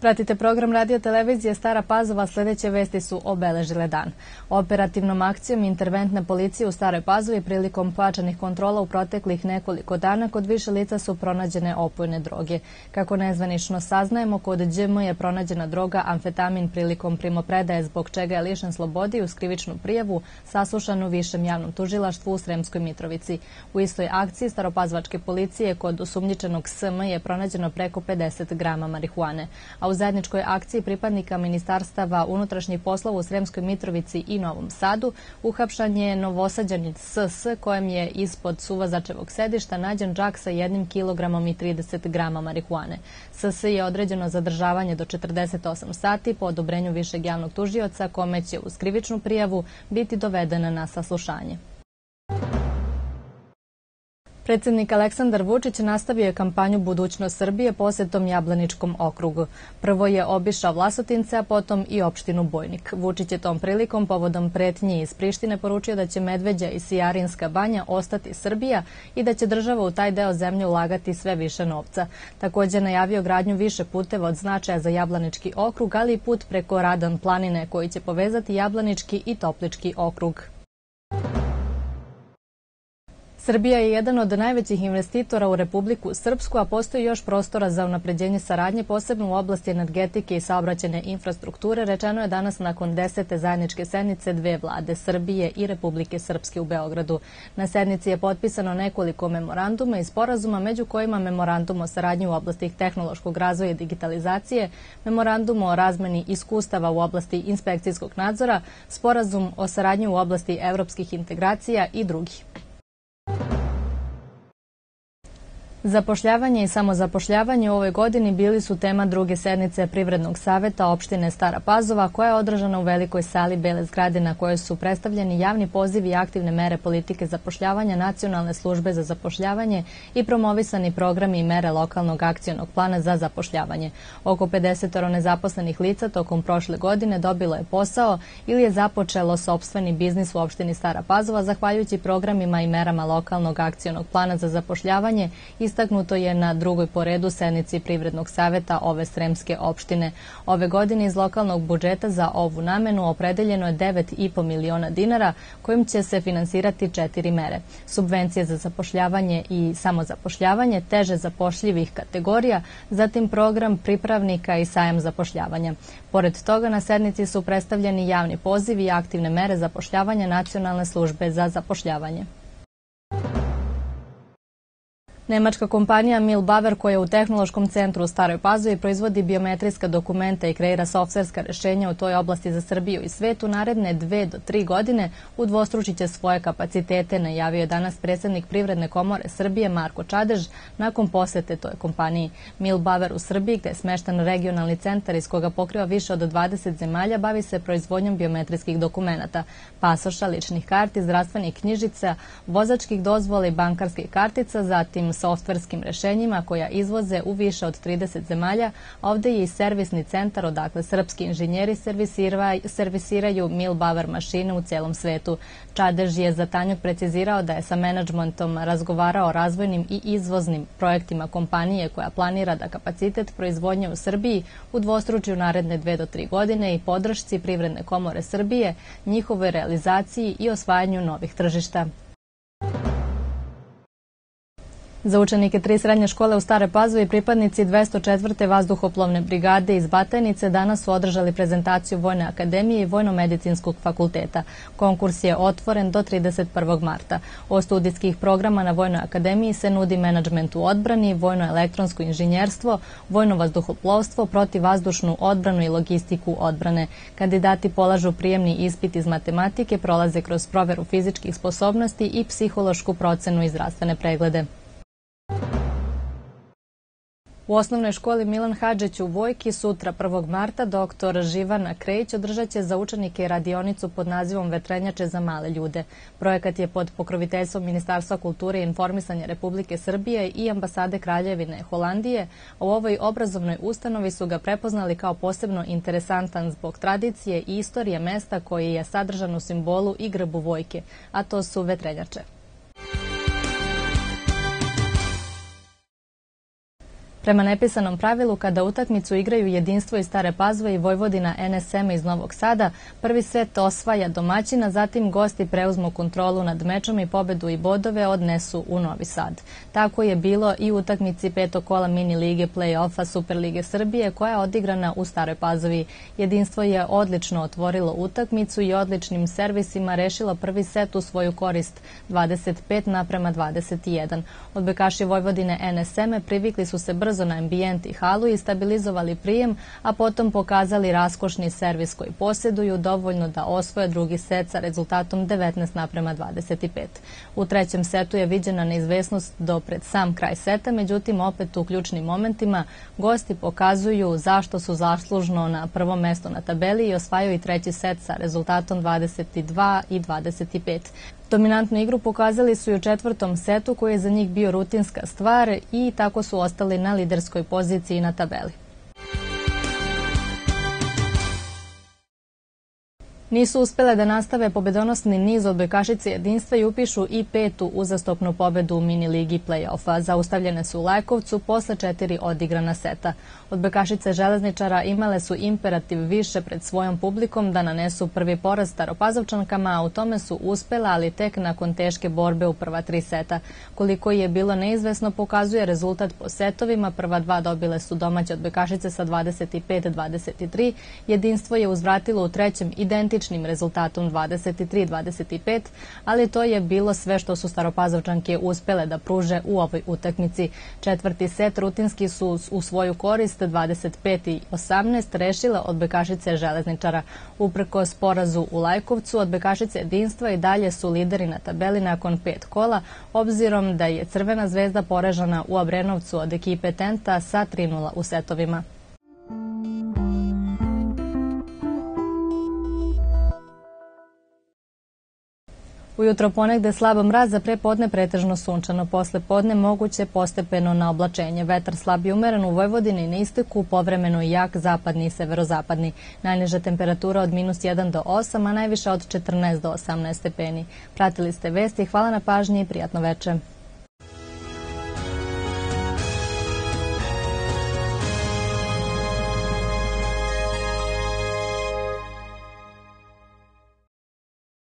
Pratite program radio televizije Stara Pazova, sledeće vesti su obeležile dan. Operativnom akcijom interventne policije u Staroj Pazovi prilikom pojačanih kontrola u proteklih nekoliko dana kod više lica su pronađene opojne droge. Kako nezvanično saznajemo, kod DŽM je pronađena droga amfetamin prilikom primopredaje zbog čega je lišen slobodi u skrivičnu prijavu saslušan u Višem javnom tužilaštvu u Sremskoj Mitrovici. U istoj akciji Staropazvačke policije kod osumnjičenog SM je pronađeno preko 50 grama marihuane, a u zajedničkoj akciji pripadnika Ministarstava unutrašnjih poslova u Sremskoj Mitrovici i Novom Sadu uhapšan je novosađanin SS kojem je ispod suvazačevog sedišta nađen džak sa jednim kilogramom i 30 grama marihuane. SS je određeno zadržavanje do 48 sati po odobrenju višeg javnog tužioca kome će u skrivičnu prijavu biti dovedena na saslušanje. Predsednik Aleksandar Vučić nastavio je kampanju Budućnost Srbije posetom Jablaničkom okrugu. Prvo je obišao Vlasotince, a potom i opštinu Bojnik. Vučić je tom prilikom povodom pretnji iz Prištine poručio da će Medveđa i Sijarinska banja ostati Srbija i da će država u taj deo zemlje ulagati sve više novca. Takođe najavio gradnju više puteva od značaja za Jablanički okrug, ali i put preko Radan planine koji će povezati Jablanički i Toplički okrug. Srbija je jedan od najvećih investitora u Republiku Srpsku, a postoji još prostora za unapređenje saradnje, posebno u oblasti energetike i saobraćene infrastrukture, rečeno je danas nakon desete zajedničke sednice dve vlade Srbije i Republike Srpske u Beogradu. Na sednici je potpisano nekoliko memoranduma i sporazuma, među kojima memorandum o saradnji u oblasti tehnološkog razvoja i digitalizacije, memorandum o razmeni iskustava u oblasti inspekcijskog nadzora, sporazum o saradnji u oblasti evropskih integracija i drugi. Zapošljavanje i samozapošljavanje u ovoj godini bili su tema druge sednice Privrednog saveta opštine Stara Pazova koja je održana u velikoj sali Bele zgrade na kojoj su predstavljeni javni pozivi i aktivne mere politike zapošljavanja Nacionalne službe za zapošljavanje i promovisani programi i mere lokalnog akcijonog plana za zapošljavanje. Oko 50 nezaposlenih lica tokom prošle godine dobilo je posao ili je započelo sobstveni biznis u opštini Stara Pazova zahvaljujući programima i merama lokalnog akcijonog plana za zapošljavanje i istaknuto je na drugoj poredu sednici Privrednog saveta ove Sremske opštine. Ove godine iz lokalnog budžeta za ovu namenu opredeljeno je 9,5 miliona dinara kojim će se finansirati četiri mere. Subvencije za zapošljavanje i samozapošljavanje teže zapošljivih kategorija, zatim program pripravnika i sajam zapošljavanja. Pored toga na sednici su predstavljeni javni pozivi i aktivne mere zapošljavanja Nacionalne službe za zapošljavanje. Nemačka kompanija Milbauer koja u Tehnološkom centru u Staroj Pazovi proizvodi biometrijska dokumenta i kreira softverska rešenja u toj oblasti za Srbiju i svetu naredne dve do tri godine udvostručiće svoje kapacitete, najavio je danas predsednik Privredne komore Srbije Marko Čadež nakon posete toj kompaniji. Milbauer u Srbiji, gde je smeštan regionalni centar iz koga pokriva više od 20 zemalja, bavi se proizvodnjom biometrijskih dokumenta, pasoša, ličnih karti, zdravstvenih knjižica, vozačkih dozvola i bankarskih kartica, zatim softverskim rešenjima koja izvoze u više od 30 zemalja. Ovde je i servisni centar odakle srpski inženjeri servisiraju Milbauer mašine u celom svetu. Čadež je za Tanjuk precizirao da je sa menadžmentom razgovarao o razvojnim i izvoznim projektima kompanije koja planira da kapacitet proizvodnje u Srbiji udvostruči u naredne dve do tri godine i podršci Privredne komore Srbije, njihove realizaciji i osvajanju novih tržišta. Za učenike tri srednje škole u Stare Pazovi pripadnici 204. vazduhoplovne brigade iz Batajnice danas su održali prezentaciju Vojne akademije i Vojno-medicinskog fakulteta. Konkurs je otvoren do 31. marta. O studijskih programa na Vojnoj akademiji se nudi menadžment u odbrani, vojno-elektronsko inženjerstvo, vojno vazduhoplovstvo, protivvazdušnu odbranu i logistiku odbrane. Kandidati polažu prijemni ispit iz matematike, prolaze kroz proveru fizičkih sposobnosti i psihološku procenu i zdravstvene preglede. U osnovnoj školi Milan Hadžić u Vojki sutra 1. marta doktor Živana Krejić održat će za učenike radionicu pod nazivom Vetrenjače za male ljude. Projekat je pod pokroviteljstvom Ministarstva kulture i informisanja Republike Srbije i ambasade Kraljevine Holandije. U ovoj obrazovnoj ustanovi su ga prepoznali kao posebno interesantan zbog tradicije i istorije mesta koji je sadržan u simbolu i grbu Vojke, a to su vetrenjače. Prema nepisanom pravilu, kada utakmicu igraju Jedinstvo iz Stare Pazove i Vojvodina NSM iz Novog Sada, prvi set osvaja domaćina, zatim gosti preuzmu kontrolu nad mečom i pobedu i bodove odnesu u Novi Sad. Tako je bilo i u utakmici petog kola mini lige play-offa Superlige Srbije koja je odigrana u Staroj Pazovi. Jedinstvo je odlično otvorilo utakmicu i odličnim servisima rešilo prvi set u svoju korist 25 naprema 21. Odbekaši Vojvodine NSM privikli su se brzo na ambijent i halu i stabilizovali prijem, a potom pokazali raskošni servis koji posjeduju dovoljno da osvoje drugi set sa rezultatom 19 naprema 25. U trećem setu je viđena neizvesnost do pred sam kraj seta, međutim opet u ključnim momentima gosti pokazuju zašto su zaslužno na prvo mesto na tabeli i osvajaju i treći set sa rezultatom 22 i 25. Dominantnu igru pokazali su i u četvrtom setu koji je za njih bio rutinska stvar i tako su ostali na liderskoj poziciji na tabeli. Nisu uspele da nastave pobedonosni niz od Bekašice jedinstva i upišu i petu uzastopnu pobedu u mini ligi play-offa. Zaustavljene su u Lajkovcu posle četiri odigrana seta. Od Bekašice železničara imale su imperativ više pred svojom publikom da nanesu prvi poraz staropazovčankama, a u tome su uspela, ali tek nakon teške borbe u prva tri seta. Koliko je bilo neizvesno pokazuje rezultat po setovima. Prva dva dobile su domaće od Bekašice sa 25-23. Jedinstvo je uzvratilo u trećem identičnom identičnim rezultatom 23-25, ali to je bilo sve što su staropazovčanke uspele da pruže u ovoj utakmici. Četvrti set rutinski su u svoju korist 25 18 rešile od Bekašice železničara. Uprko sporazu u Lajkovcu od Bekašice jedinstva i dalje su lideri na tabeli nakon pet kola, obzirom da je Crvena zvezda porežana u Abrenovcu od ekipe Tenta sa 3-0 u setovima. Ujutro ponegde slaba mraz, za prepodne pretežno sunčano. Posle podne moguće postepeno na oblačenje. Vetar slab i umeren u Vojvodini na isteku, povremeno jak zapadni i severozapadni. Najniža temperatura od minus 1 do 8, a najviša od 14 do 18 stepeni. Pratili ste vesti, hvala na pažnji i prijatno večer.